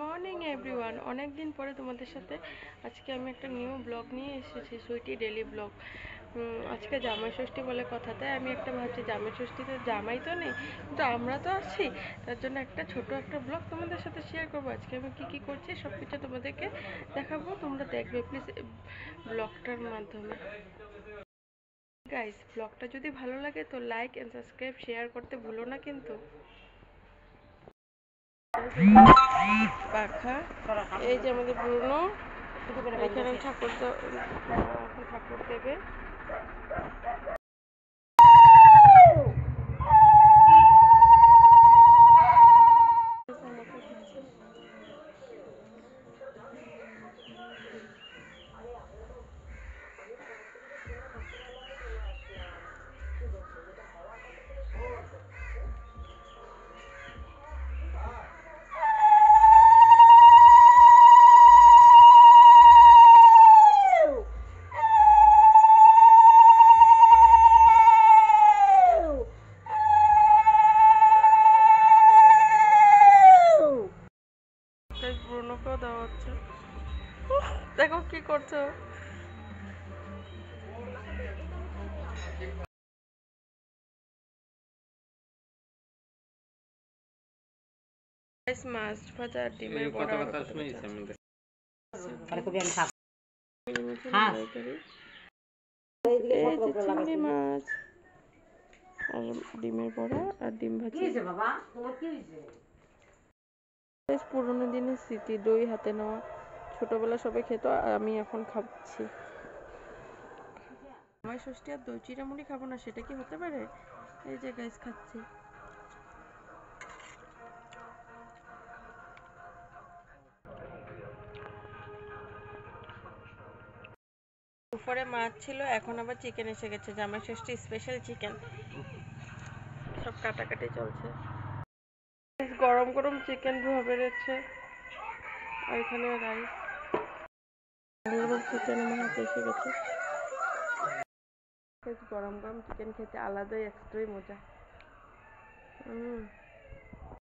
Morning everyone অনেক দিন পরে তোমাদের সাথে আজকে আমি একটা নিউ ব্লগ নিয়ে এসেছি, সুইটি ডেলি ব্লগ আজকে জামাই ষষ্ঠী বলে কথা, তাই আমি একটা ভাবছি জামাই ষষ্ঠীতে জামাই তো নেই, কিন্তু আমরা তো আছি। তার জন্য একটা ছোট একটা ব্লগ তোমাদের সাথে শেয়ার করব। আজকে আমি কি কি করছি সব কিছু তোমাদেরকে দেখাবো, তোমরা দেখবে প্লিজ ব্লগটার মাধ্যমে। গাইস ব্লগটা যদি ভালো লাগে তো লাইক অ্যান্ড সাবস্ক্রাইব শেয়ার করতে ভুলো না কিন্তু। পাখা। এই যে আমাদের পুরনো এখানে ঠাকুর ঠাকুর দেবে। হচ্ছে দেখো কি করছ। মাছ ভাজা ডিমের বড়া হ্যাঁ। চিংড়ি মাছ। আর ডিমের বড়া আর ডিম ভাজি। বাবা? তোমার কি হয়েছে? বেশ পুরোনো দিনের স্মৃতি, দই হাতে নেওয়া। ছোটবেলা সবাই খেত আমি এখন খাচ্ছি। আমার ষষ্ঠী আর দই চিড়ামুড়ি খাব না, সেটা কি হতে পারে? এই যে গাইস খাচ্ছি। উপরে মাছ ছিল, এখন আবার চিকেন এসে গেছে, জামাই ষষ্ঠী স্পেশাল চিকেন সব কাটাকাটি চলছে। গরম গরম চিকেন ধোয়া বেরোচ্ছে। আর এখানে রাইস চিকেন আমার হাতে এসে গেছে। গরম গরম চিকেন খেতে আলাদাই এক্সট্রাই মজা। হুম